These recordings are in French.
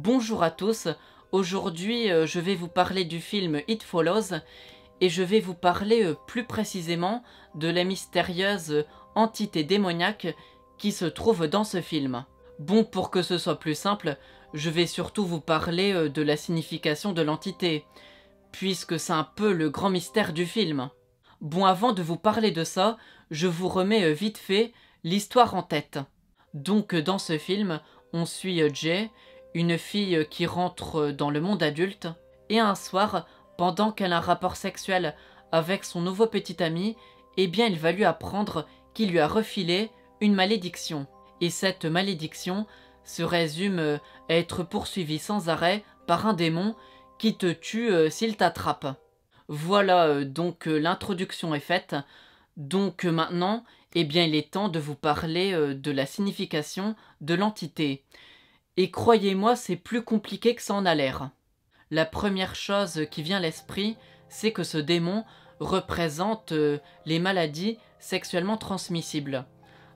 Bonjour à tous, aujourd'hui euh, je vais vous parler du film It Follows et je vais vous parler euh, plus précisément de la mystérieuse entité démoniaque qui se trouve dans ce film. Bon, pour que ce soit plus simple, je vais surtout vous parler euh, de la signification de l'entité, puisque c'est un peu le grand mystère du film. Bon, avant de vous parler de ça, je vous remets vite fait l'histoire en tête. Donc dans ce film, on suit Jay, une fille qui rentre dans le monde adulte, et un soir, pendant qu'elle a un rapport sexuel avec son nouveau petit ami, eh bien il va lui apprendre qu'il lui a refilé une malédiction. Et cette malédiction se résume à être poursuivi sans arrêt par un démon qui te tue euh, s'il t'attrape. Voilà, euh, donc euh, l'introduction est faite. Donc maintenant, eh bien il est temps de vous parler de la signification de l'entité. Et croyez-moi, c'est plus compliqué que ça en a l'air. La première chose qui vient à l'esprit, c'est que ce démon représente euh, les maladies sexuellement transmissibles.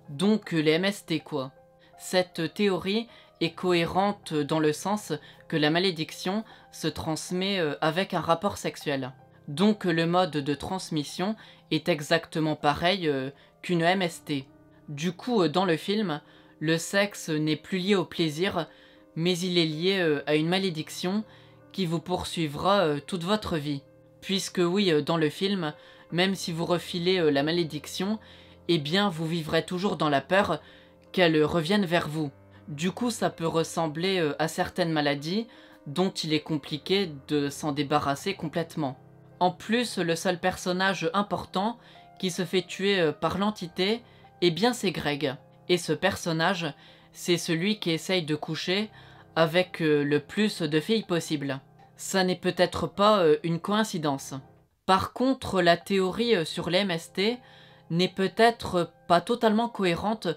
Donc euh, les MST quoi. Cette théorie est cohérente dans le sens que la malédiction se transmet euh, avec un rapport sexuel. Donc le mode de transmission est exactement pareil qu'une MST. Du coup, dans le film, le sexe n'est plus lié au plaisir, mais il est lié euh, à une malédiction qui vous poursuivra euh, toute votre vie. Puisque oui, euh, dans le film, même si vous refilez la malédiction, eh bien vous vivrez toujours dans la peur qu'elle revienne vers vous. Du coup, ça peut ressembler à certaines maladies dont il est compliqué de s'en débarrasser complètement. En plus, le seul personnage important qui se fait tuer par l'entité, eh bien c'est Greg. Et ce personnage, c'est celui qui essaye de coucher avec euh, le plus de filles possible. Ça n'est peut-être pas euh, une coïncidence. Par contre, la théorie euh, sur les MST n'est peut-être pas totalement cohérente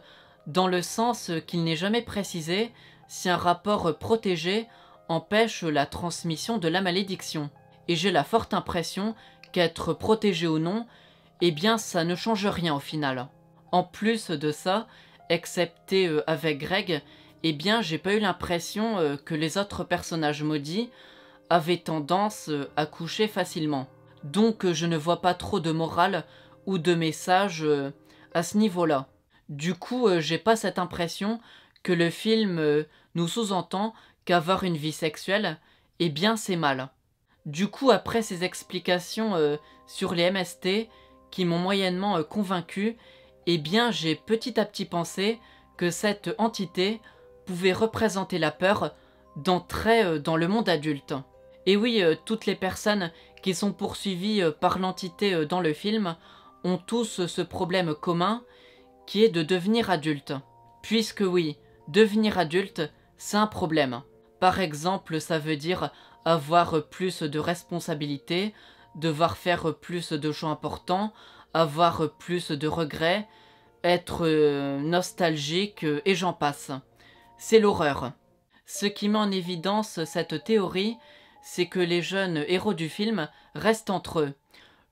dans le sens qu'il n'est jamais précisé si un rapport protégé empêche la transmission de la malédiction. Et j'ai la forte impression qu'être protégé ou non, eh bien ça ne change rien au final. En plus de ça, excepté euh, avec Greg, eh bien j'ai pas eu l'impression euh, que les autres personnages maudits avaient tendance euh, à coucher facilement. Donc je ne vois pas trop de morale ou de message à ce niveau-là. Du coup, j'ai pas cette impression que le film nous sous-entend qu'avoir une vie sexuelle, eh bien c'est mal. Du coup, après ces explications sur les MST qui m'ont moyennement convaincu, eh bien j'ai petit à petit pensé que cette entité pouvait représenter la peur d'entrer euh, dans le monde adulte. Et oui, euh, toutes les personnes qui sont poursuivies euh, par l'entité dans le film ont tous ce problème commun qui est de devenir adulte. Puisque oui, devenir adulte, c'est un problème. Par exemple, ça veut dire avoir plus de responsabilités, devoir faire plus de choix importants, avoir plus de regrets, être euh, nostalgique euh, et j'en passe. C'est l'horreur. Ce qui met en évidence cette théorie, c'est que les jeunes héros du film restent entre eux.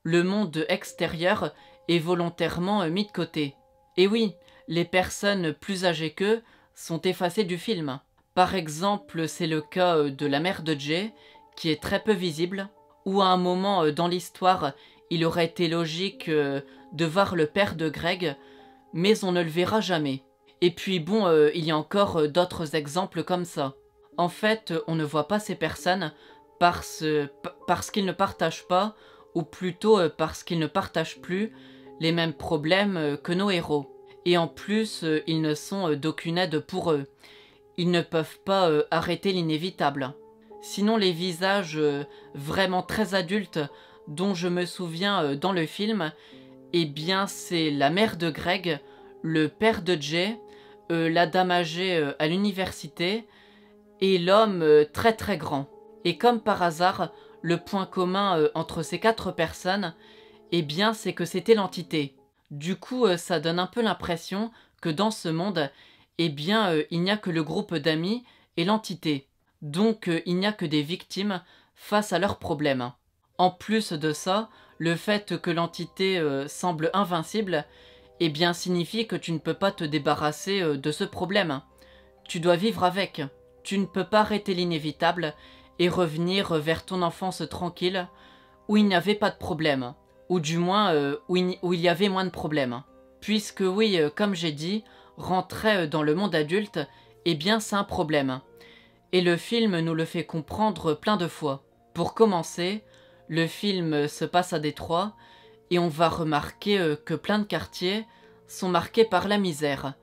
Le monde extérieur est volontairement mis de côté. Et oui, les personnes plus âgées qu'eux sont effacées du film. Par exemple, c'est le cas euh, de la mère de Jay, qui est très peu visible, ou à un moment dans l'histoire, il aurait été logique de voir le père de Greg mais on ne le verra jamais. Et puis bon, euh, il y a encore euh, d'autres exemples comme ça. En fait, on ne voit pas ces personnes parce, parce qu'ils ne partagent pas, ou plutôt euh, parce qu'ils ne partagent plus, les mêmes problèmes que nos héros. Et en plus, ils ne sont d'aucune aide pour eux. Ils ne peuvent pas arrêter l'inévitable. Sinon, les visages vraiment très adultes dont je me souviens dans le film, eh bien c'est la mère de Greg, le père de Jay, euh, la dame âgée euh, à l'université et l'homme euh, très très grand. Et comme par hasard, le point commun entre ces quatre personnes, eh bien c'est que c'était l'entité. Du coup, ça donne un peu l'impression que dans ce monde, eh bien il n'y a que le groupe d'amis et l'entité. Donc il n'y a que des victimes face à leurs problèmes. En plus de ça, le fait que l'entité euh, semble invincible, eh bien signifie que tu ne peux pas te débarrasser euh, de ce problème. Tu dois vivre avec. tu ne peux pas arrêter l'inévitable et revenir vers ton enfance tranquille où il n'y avait pas de problème, ou du moins euh, où, il, y avait moins de problèmes. Puisque oui, euh, comme j'ai dit, rentrer dans le monde adulte, eh bien c'est un problème. Et le film nous le fait comprendre plein de fois. Pour commencer, le film se passe à Détroit et on va remarquer euh, que plein de quartiers sont marqués par la misère.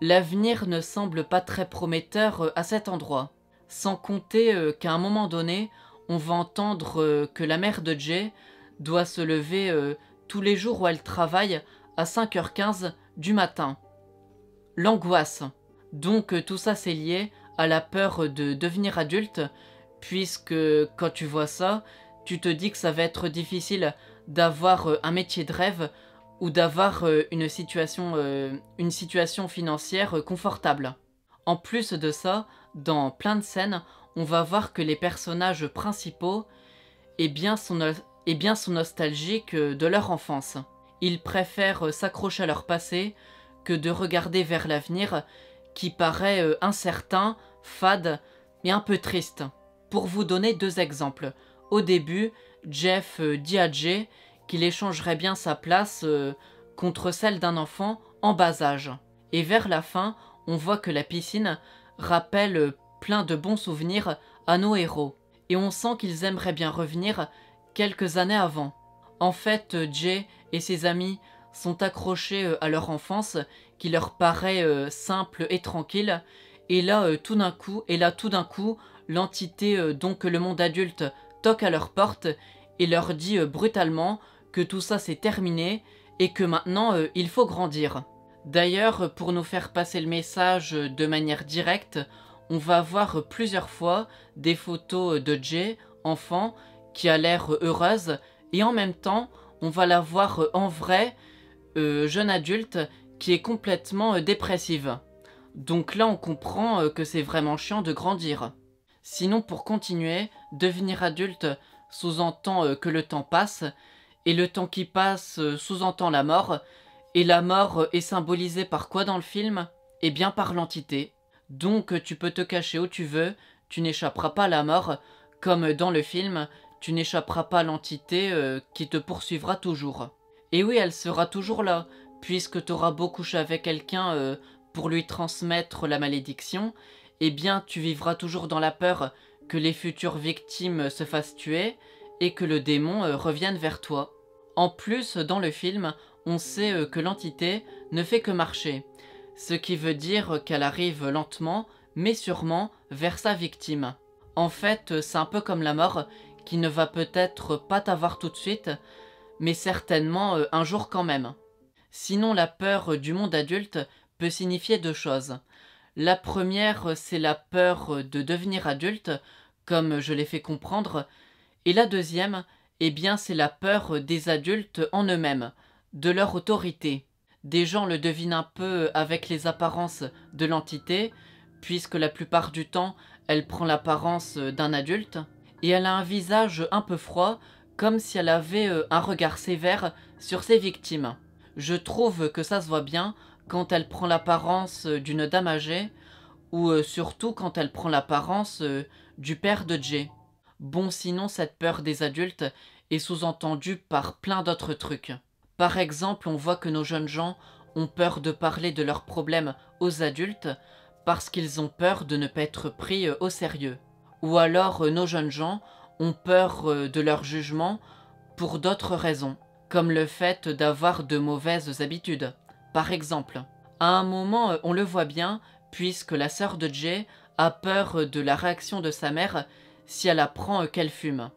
L'avenir ne semble pas très prometteur euh, à cet endroit, sans compter euh, qu'à un moment donné, on va entendre que la mère de Jay doit se lever tous les jours où elle travaille à 5h15 du matin. L'angoisse. Donc tout ça c'est lié à la peur de devenir adulte, puisque quand tu vois ça, tu te dis que ça va être difficile d'avoir euh, un métier de rêve ou d'avoir euh, une, situation, euh, une situation financière confortable. En plus de ça, dans plein de scènes, on va voir que les personnages principaux eh bien, sont, sont nostalgiques de leur enfance. Ils préfèrent s'accrocher à leur passé que de regarder vers l'avenir qui paraît incertain, fade et un peu triste. Pour vous donner deux exemples, au début, Jeff dit à Jay qu'il échangerait bien sa place euh, contre celle d'un enfant en bas âge. Et vers la fin, on voit que la piscine rappelle plein de bons souvenirs à nos héros. Et on sent qu'ils aimeraient bien revenir quelques années avant. En fait, Jay et ses amis sont accrochés euh, à leur enfance qui leur paraît euh, simple et tranquille. Et là, tout d'un coup, et là, tout d'un coup, l'entité, donc le monde adulte, toque à leur porte et leur dit brutalement que tout ça c'est terminé et que maintenant euh, il faut grandir. D'ailleurs, pour nous faire passer le message de manière directe, on va voir plusieurs fois des photos de Jay, enfant, qui a l'air heureuse, et en même temps, on va la voir en vrai, euh, jeune adulte, qui est complètement euh, dépressive. Donc là, on comprend que c'est vraiment chiant de grandir. Sinon, pour continuer, devenir adulte sous-entend que le temps passe, et le temps qui passe euh, sous-entend la mort, et la mort euh, est symbolisée par quoi dans le film? Eh bien par l'entité. Donc euh, tu peux te cacher où tu veux, tu n'échapperas pas à la mort, comme dans le film, tu n'échapperas pas à l'entité qui te poursuivra toujours. Et oui, elle sera toujours là, puisque tu auras beau coucher avec quelqu'un pour lui transmettre la malédiction, eh bien tu vivras toujours dans la peur que les futures victimes se fassent tuer et que le démon revienne vers toi. En plus, dans le film, on sait euh, que l'entité ne fait que marcher, ce qui veut dire qu'elle arrive lentement, mais sûrement, vers sa victime. En fait, c'est un peu comme la mort, qui ne va peut-être pas t'avoir tout de suite, mais certainement euh, un jour quand même. Sinon, la peur du monde adulte peut signifier deux choses. La première, c'est la peur de devenir adulte, comme je l'ai fait comprendre, et la deuxième, eh bien c'est la peur des adultes en eux-mêmes, de leur autorité. Des gens le devinent un peu avec les apparences de l'entité, puisque la plupart du temps elle prend l'apparence d'un adulte, et elle a un visage un peu froid, comme si elle avait euh, un regard sévère sur ses victimes. Je trouve que ça se voit bien quand elle prend l'apparence d'une dame âgée, ou euh, surtout quand elle prend l'apparence euh, du père de Jay. Bon, sinon, cette peur des adultes est sous-entendue par plein d'autres trucs. Par exemple, on voit que nos jeunes gens ont peur de parler de leurs problèmes aux adultes parce qu'ils ont peur de ne pas être pris euh, au sérieux. Ou alors euh, nos jeunes gens ont peur euh, de leur jugement pour d'autres raisons, comme le fait d'avoir de mauvaises habitudes. Par exemple, à un moment, on le voit bien, puisque la sœur de Jay a peur de la réaction de sa mère si elle apprend qu'elle fume.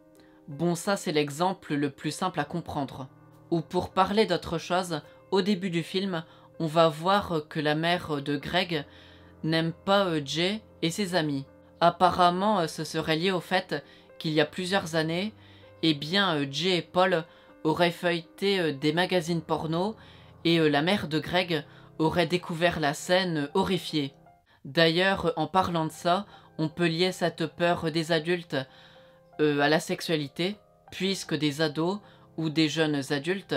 Bon ça c'est l'exemple le plus simple à comprendre. Ou pour parler d'autre chose, au début du film, on va voir que la mère de Greg n'aime pas euh, Jay et ses amis. Apparemment, euh, ce serait lié au fait qu'il y a plusieurs années, eh bien, euh, Jay et Paul auraient feuilleté des magazines porno et la mère de Greg aurait découvert la scène horrifiée. D'ailleurs, en parlant de ça, on peut lier cette peur des adultes euh, à la sexualité, puisque des ados ou des jeunes adultes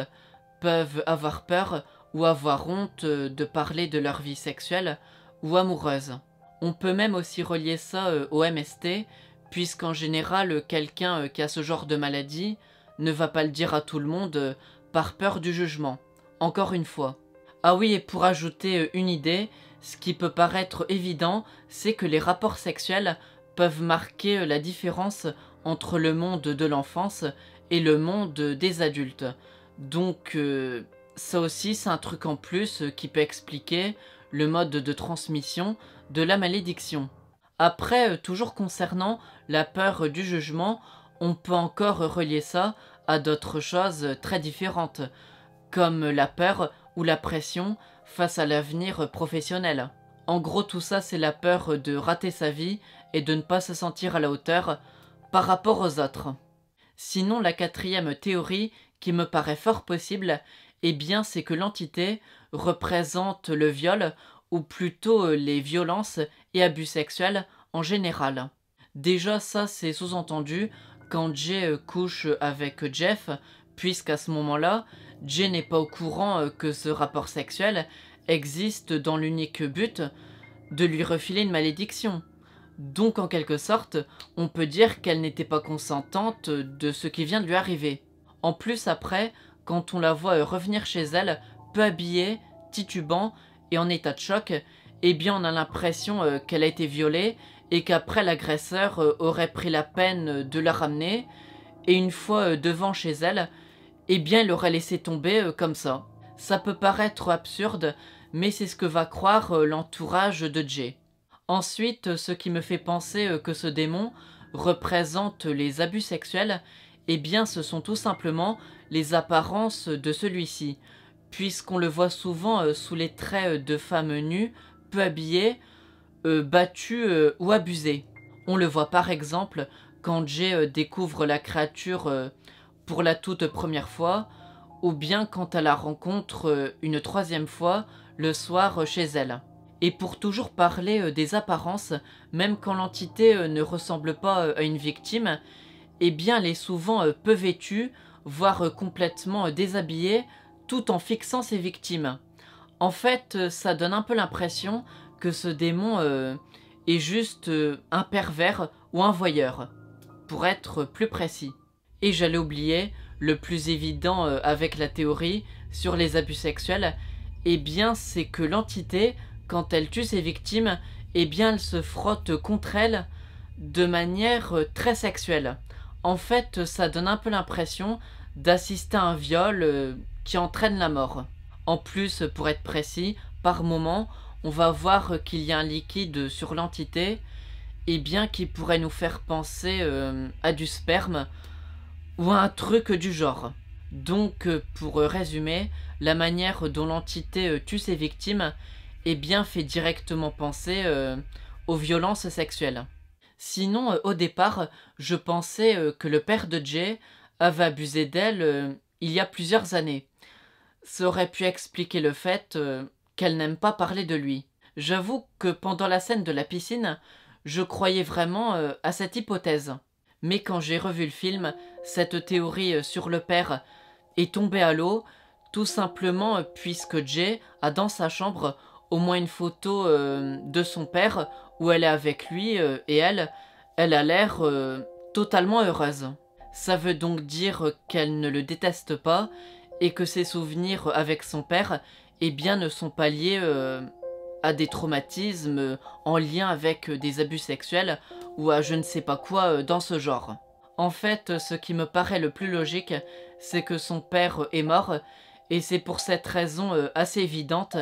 peuvent avoir peur ou avoir honte de parler de leur vie sexuelle ou amoureuse. On peut même aussi relier ça euh, au MST, puisqu'en général, quelqu'un euh, qui a ce genre de maladie ne va pas le dire à tout le monde euh, par peur du jugement. Encore une fois. Ah oui, et pour ajouter une idée, ce qui peut paraître évident, c'est que les rapports sexuels peuvent marquer la différence entre le monde de l'enfance et le monde des adultes. Donc ça aussi c'est un truc en plus qui peut expliquer le mode de transmission de la malédiction. Après, euh, toujours concernant la peur du jugement, on peut encore relier ça à d'autres choses très différentes, comme la peur ou la pression face à l'avenir professionnel. En gros, tout ça, c'est la peur de rater sa vie et de ne pas se sentir à la hauteur par rapport aux autres. Sinon, la quatrième théorie qui me paraît fort possible, eh bien, c'est que l'entité représente le viol ou plutôt euh, les violences et abus sexuels en général. Déjà ça c'est sous-entendu quand Jay euh, couche avec Jeff, puisqu'à ce moment-là, Jay n'est pas au courant euh, que ce rapport sexuel existe dans l'unique but de lui refiler une malédiction. Donc en quelque sorte, on peut dire qu'elle n'était pas consentante de ce qui vient de lui arriver. En plus après, quand on la voit revenir chez elle, peu habillée, titubant et en état de choc, eh bien on a l'impression euh, qu'elle a été violée et qu'après l'agresseur euh, aurait pris la peine de la ramener et une fois euh, devant chez elle, eh bien il aurait laissé tomber comme ça. Ça peut paraître absurde, mais c'est ce que va croire l'entourage de Jay. Ensuite, ce qui me fait penser que ce démon représente les abus sexuels, eh bien ce sont tout simplement les apparences de celui-ci puisqu'on le voit souvent euh, sous les traits euh, de femmes nues, peu habillées, euh, battues ou abusées. On le voit par exemple quand Jay découvre la créature pour la toute première fois, ou bien quand elle la rencontre une troisième fois le soir chez elle. Et pour toujours parler des apparences, même quand l'entité ne ressemble pas à une victime, eh bien elle est souvent peu vêtue, voire complètement déshabillée, tout en fixant ses victimes. En fait, euh, ça donne un peu l'impression que ce démon euh, est juste euh, un pervers ou un voyeur, pour être plus précis. Et j'allais oublier, le plus évident avec la théorie sur les abus sexuels, eh bien c'est que l'entité, quand elle tue ses victimes, eh bien elle se frotte contre elles de manière très sexuelle. En fait, ça donne un peu l'impression d'assister à un viol qui entraîne la mort. En plus, pour être précis, par moment, on va voir qu'il y a un liquide sur l'entité, et bien qui pourrait nous faire penser euh, à du sperme ou un truc du genre. Donc, pour résumer, la manière dont l'entité euh, tue ses victimes, eh bien, fait directement penser euh, aux violences sexuelles. Sinon, au départ, je pensais que le père de Jay avait abusé d'elle il y a plusieurs années. Ça aurait pu expliquer le fait euh, qu'elle n'aime pas parler de lui. J'avoue que pendant la scène de la piscine, je croyais vraiment euh, à cette hypothèse. Mais quand j'ai revu le film, cette théorie euh, sur le père est tombée à l'eau, tout simplement puisque Jay a dans sa chambre au moins une photo de son père où elle est avec lui et elle, elle a l'air totalement heureuse. Ça veut donc dire qu'elle ne le déteste pas et que ses souvenirs avec son père eh bien, ne sont pas liés euh, à des traumatismes en lien avec des abus sexuels ou à je ne sais pas quoi euh, dans ce genre. En fait, ce qui me paraît le plus logique, c'est que son père est mort, et c'est pour cette raison euh, assez évidente,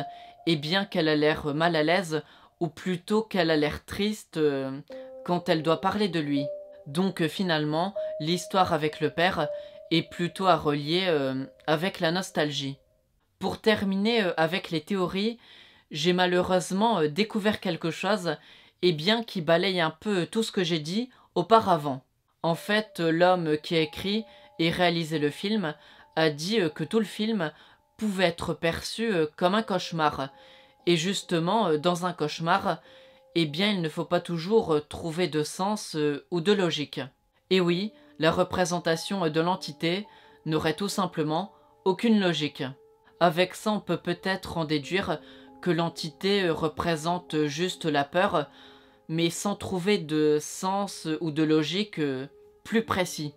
et bien qu'elle a l'air mal à l'aise, ou plutôt qu'elle a l'air triste quand elle doit parler de lui. Donc finalement, l'histoire avec le père et plutôt à relier euh, avec la nostalgie. Pour terminer euh, avec les théories, j'ai malheureusement euh, découvert quelque chose, et bien qui balaye un peu tout ce que j'ai dit auparavant. En fait, l'homme qui a écrit et réalisé le film a dit que tout le film pouvait être perçu comme un cauchemar. Et justement, dans un cauchemar, eh bien, il ne faut pas toujours trouver de sens ou de logique. Et oui, la représentation de l'entité n'aurait tout simplement aucune logique. Avec ça, on peut peut-être en déduire que l'entité représente juste la peur, mais sans trouver de sens ou de logique euh, plus précis.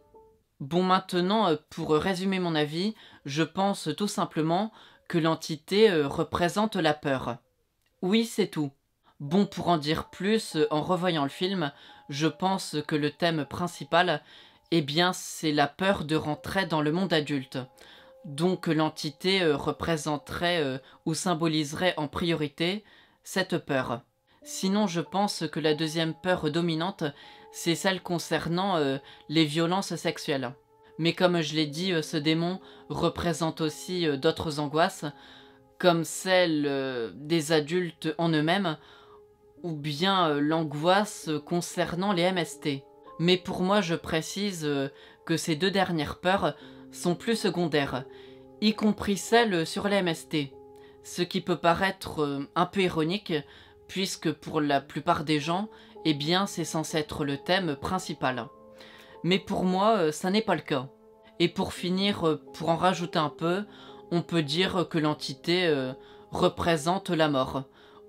Bon maintenant, euh, pour résumer mon avis, je pense tout simplement que l'entité euh, représente la peur. Oui, c'est tout. Bon, pour en dire plus, en revoyant le film, je pense que le thème principal, eh bien, c'est la peur de rentrer dans le monde adulte. Donc l'entité représenterait ou symboliserait en priorité cette peur. Sinon, je pense que la deuxième peur dominante, c'est celle concernant euh, les violences sexuelles. Mais comme je l'ai dit, euh, ce démon représente aussi euh, d'autres angoisses, comme celle des adultes en eux-mêmes, ou bien l'angoisse concernant les MST. Mais pour moi, je précise que ces deux dernières peurs sont plus secondaires, y compris celle sur les MST. Ce qui peut paraître un peu ironique, puisque pour la plupart des gens, eh bien c'est censé être le thème principal. Mais pour moi, euh, ça n'est pas le cas. Et pour finir, euh, pour en rajouter un peu, on peut dire que l'entité euh, représente la mort,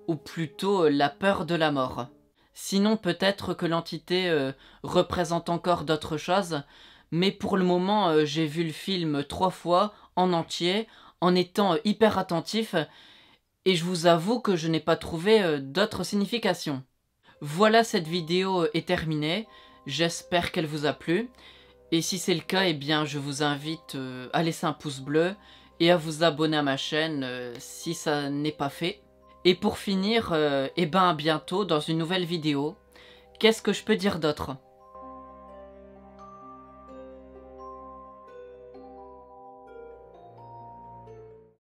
ou plutôt la peur de la mort. Sinon peut-être que l'entité représente encore d'autres choses, mais pour le moment j'ai vu le film trois fois en entier, en étant hyper attentif, et je vous avoue que je n'ai pas trouvé euh, d'autres significations. Voilà, cette vidéo euh, est terminée, j'espère qu'elle vous a plu, et si c'est le cas, eh bien je vous invite euh, à laisser un pouce bleu et à vous abonner à ma chaîne si ça n'est pas fait. Et pour finir, eh ben à bientôt dans une nouvelle vidéo. Qu'est-ce que je peux dire d'autre?